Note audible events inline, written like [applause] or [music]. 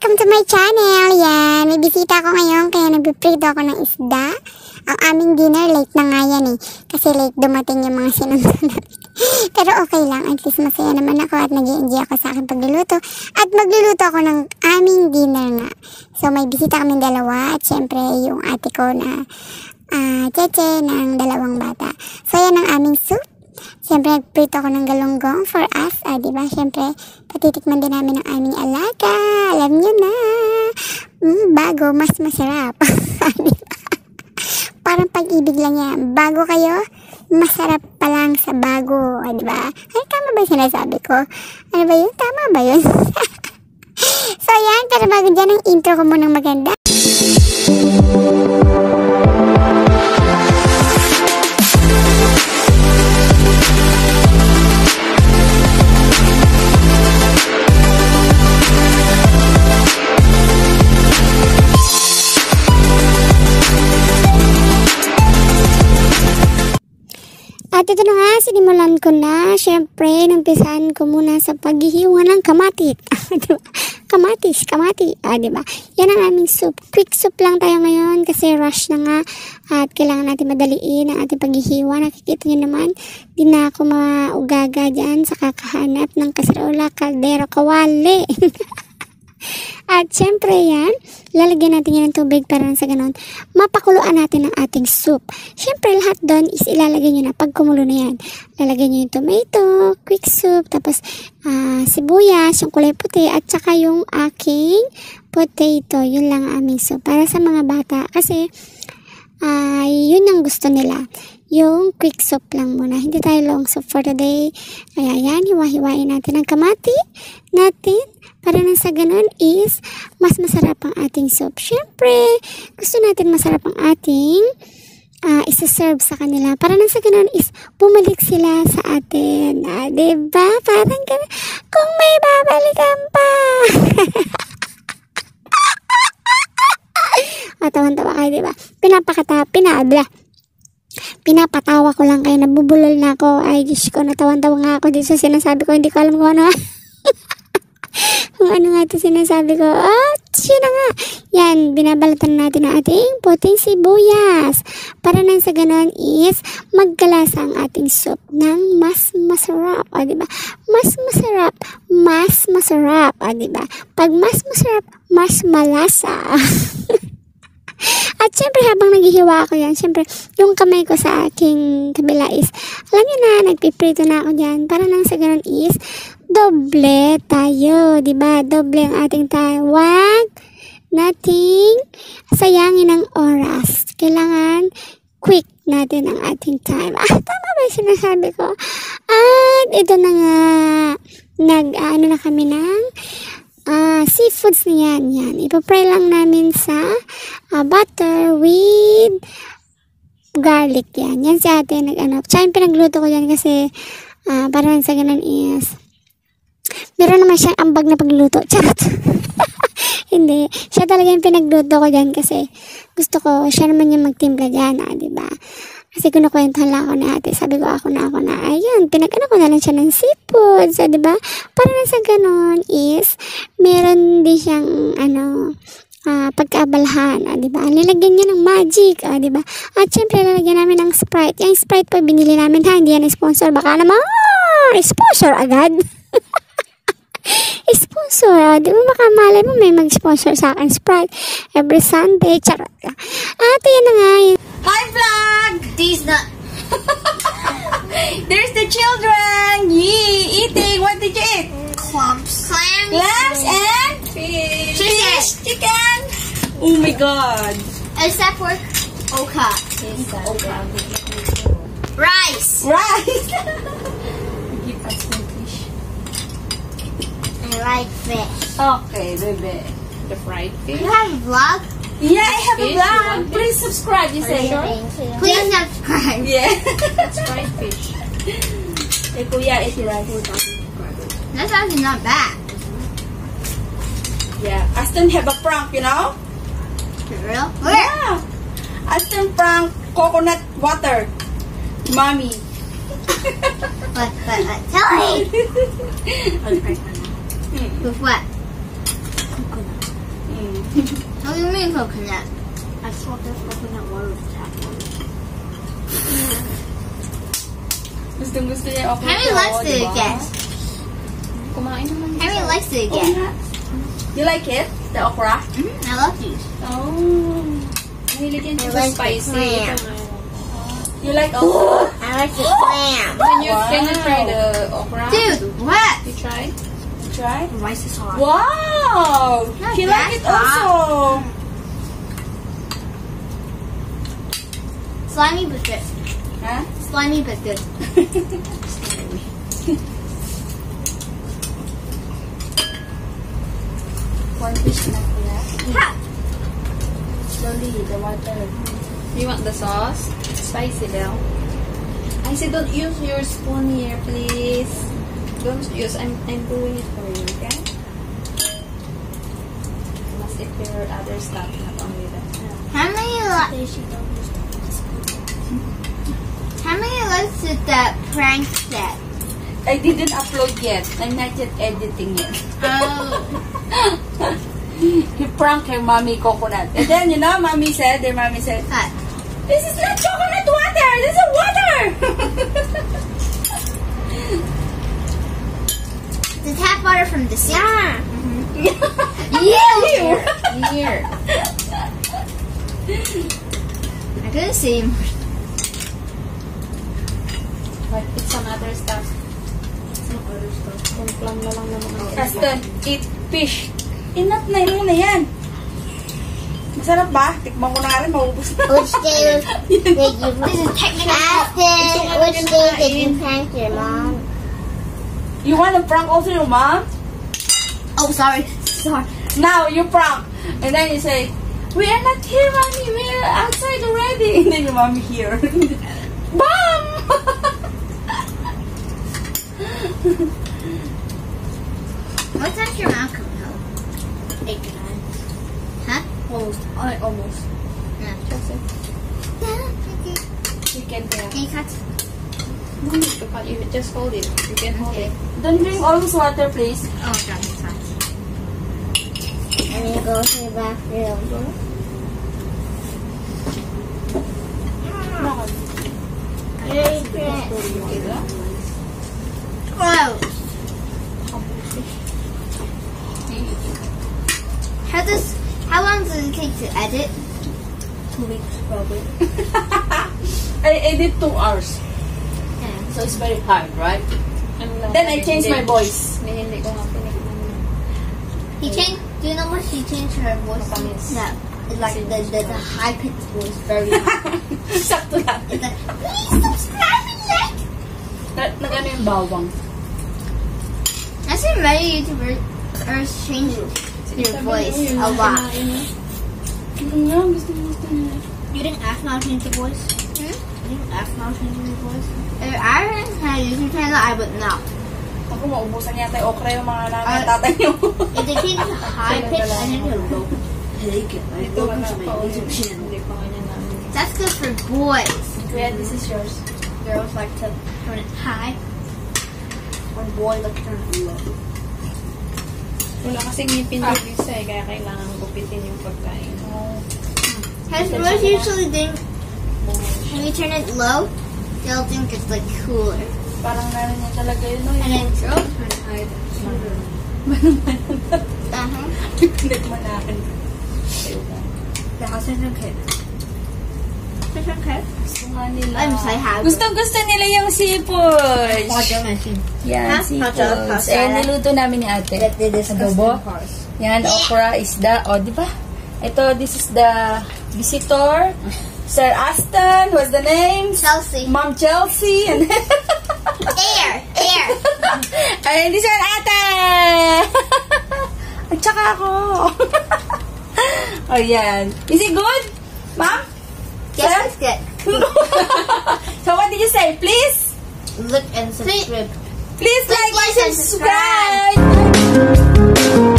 Welcome to my channel! Yan, may bisita ako ngayon kaya nagpiprito ako ng isda. Ang aming dinner, late na nga yan eh. Kasi late dumating yung mga sinunod [laughs] Pero okay lang, at least masaya naman ako at nag enjoy ako sa aking pagluluto. At magluluto ako ng aming dinner nga. So may bisita kaming dalawa at syempre yung ate ko na uh, cheche ng dalawang bata. So yan ang aming soup. Siyempre, nagprito ako ng galunggong for us. Ah, di ba? Siyempre, patitikman din namin ang aming alaga. Alam nyo na. Mm, bago, mas masarap. [laughs] Parang pag-ibig lang yan. Bago kayo, masarap pa lang sa bago. Ah, di ba? Ay, tama ba yung sinasabi ko? Ano ba yun? Tama ba yun? [laughs] so, yan. Pero bago dyan, ang intro ko munang maganda. Sinimulan ko na. Siyempre, nampisan ko muna sa paghihiwa ng kamatit. diba? Kamatis, kamati. [laughs] Ah, diba? Yan ang aming soup. Quick soup lang tayo ngayon kasi rush na nga. At kailangan natin madaliin ang ating paghihiwa. Nakikita nyo naman, di na ako maugaga dyan sa kakahanap ng kasarola, kaldero, kawali. [laughs] At syempre yan, lalagyan natin yan ng tubig para sa ganun, mapakuluan natin ang ating soup. Syempre lahat doon is ilalagay nyo na pag kumulo na yan. Lalagyan nyo yung tomato, quick soup, tapos uh, sibuyas, yung kulay puti, at saka yung aking potato. Yun lang ang aming soup. Para sa mga bata, kasi uh, yun ang gusto nila yung quick soup lang muna. Hindi tayo long soup for today. Kaya yan, hiwa-hiwain natin ang kamati natin para nang sa ganun is mas masarap ang ating soup. Siyempre, gusto natin masarap ang ating uh, isa-serve sa kanila. Para nang sa ganun is bumalik sila sa atin. Ah, diba? Parang ganun. Kung may babalikan pa. [laughs] ah, tawan-tawa kayo, diba? Pinapakata, pinabla pinapatawa ko lang kayo, nabubulol na ako. Ay, Diyos ko, natawan-tawa nga ako dito sa sinasabi ko. Hindi ko alam kung ano. [laughs] kung ano nga ito sinasabi ko. Ah, siya na nga. Yan, binabalatan natin ang ating puting sibuyas. Para nang sa ganon is, magkalasa ang ating soup ng mas masarap. O, diba? Mas masarap. Mas masarap. O, diba? Pag mas masarap, mas malasa. [laughs] At syempre habang naghihiwa ako yan, syempre yung kamay ko sa aking kabila is, alam niyo na, nagpiprito na ako dyan. Para lang sa ganun is, doble tayo, ba? Doble ang ating tawag. Nating sayangin ng oras. Kailangan quick natin ang ating time. Ah, tama ba yung sinasabi ko? At ito na nga, nag, ano na kami ng uh, seafoods na yan. Ipapry lang namin sa uh, butter with garlic yan. Yan si ate nag-ano. Tsaka yung pinagluto ko yan kasi uh, parang sa ganun is meron naman siyang ambag na pagluto. [laughs] Charot. [laughs] Hindi. Siya talaga yung pinagluto ko dyan kasi gusto ko, siya naman yung magtimpla dyan, ah, diba? Kasi kinukwentuhan lang ako na ate. Sabi ko ako na ako na, ayun, pinag-ano ko na lang siya ng seafood. So, di ba? Para na sa ganon is, meron din siyang, ano, uh, pagkaabalahan, ah, 'di ba? Nilagyan niya ng magic, ah, 'di ba? At syempre lalagyan namin ng Sprite. Yung Sprite pa binili namin ha, hindi yan sponsor. Baka naman sponsor agad. [laughs] sponsor, ah, 'di ba? Baka malay mo may mag-sponsor sa akin Sprite every Sunday. Charot. Ate, yan na nga. Yun. Hi vlog! These not [laughs] There's the children! Yee! Eating! What did you eat? Clams. Clams. Clams and fish. Fish. Chicken. Oh my god. Except for oka. Oka. Rice. Rice. Give us some fish. I like fish. Okay, baby. The fried fish. You have a vlog? Yeah, I have Fish, a vlog. want Please subscribe, you say. Please subscribe. Yeah. [laughs] That's fried fish. [laughs] Eh, kuya, eat rice. That's actually not bad. Yeah. Aston have a prank, you know? For real? Yeah. Aston prank coconut water. Mommy. But, but, but, tell [laughs] me. Mm. With what? Coconut. What do you mean coconut? I thought this coconut water with tap water. Gustong gusto niya okra. Henry likes it again. Kumain naman. Henry likes it Oh, again. yeah. You like it? The okra? Mhm, I love these. Oh. Mahilig yan I sa like spicy. You like okra? I like the clam. Can you, can you Wow. try the okra? Dude, what? You try? Try? The rice is hot. Wow! Not He like it hot. also. Slimy but good. Huh? Slimy but good. [laughs] One fish na pala. Ha! Slowly, the water. You want the sauce? Spicy daw. I said don't use your spoon here, please. Don't use. I'm I'm doing it for you, okay? You must eat your other stuff, not only that. How many li- How many likes did that prank get? I didn't upload yet. I'm not yet editing it. Oh. [laughs] He pranked her mommy coconut. And then, you know, mommy said, their mommy said, Cut. This is not coconut water! This is water! [laughs] The tap water from the sea. Mm-hmm. yeah! [laughs] Here. I couldn't see him. But it's some other stuff. Kumplang na lang naman Aston, eat fish. Enough na yun muna yan. Masarap ba? Tikman ko na nga rin, maubos na. Which [laughs] day did you This is technical. Aston, which day did you prank your mom? You want to prank also your mom? Oh, sorry. Sorry. Now, you prank. And then you say, We are not here, mommy. We are outside already. [laughs] And then your mommy here. Bam! What time's your mom coming home? Eight to nine. Huh? Almost. I almost. Yeah. Chicken there. Can you cut? No need to cut. You just hold it. You can hold it. Don't drink all this water, please. Oh, God, it's hot. And then go to the bathroom. Very good. Gross. How does? How long does it take to edit? Two weeks, probably. [laughs] I edit two hours. Yeah. So it's very hard, right? Then I hindi- change my voice. Hindi, hindi ko nga pinikman yun. He changed. Do you know what she changed her voice? to? Matamis. No. It's like the the, the high pitched voice, very high. Sakto lang. it's like please subscribe and like. Na- Nag-ano yung bawang. I see many YouTubers change your voice a lot. Ano nga, gusto mo gusto niya. You didn't ask me how to change the voice? Hmm? You didn't ask me how to change your voice? If I had a YouTube channel, I would know. Ako, maubusan yata yung okra yung mga namin Ah. tatay niyo. If they change to high pitch, I need to low. Ito wala pa. Hindi pa kanya namin. That's good for boys. Kuya, this is yours. Girls like to turn it high. Turn it low. Wala kasing ngipin yung isa eh, kaya kailangan gupitin yung pagkain. Because boys usually think when you turn it low, they'll think it's like cooler. Parang narin niya talaga yun, no? And then girls Turn it high. uh-huh. Pinagmanakin. That's okay. That's okay. Gusto nga nila. I'm so happy. Gusto gusto nila yung seafood. Yan, seafood. Eh, pasta. niluto namin ni ate. Adobo. Yan, okra, isda. O, di ba? Ito, this is the visitor. Sir Aston, what's the name? Chelsea. Mom Chelsea. And [laughs] Air. Air. Ay, hindi siya ate! [laughs] At saka ako. [laughs] oh, yan. Is it good? Ma'am? Yes, good. [laughs] so what did you say? Please look and subscribe. Please, please like, like, and subscribe. subscribe.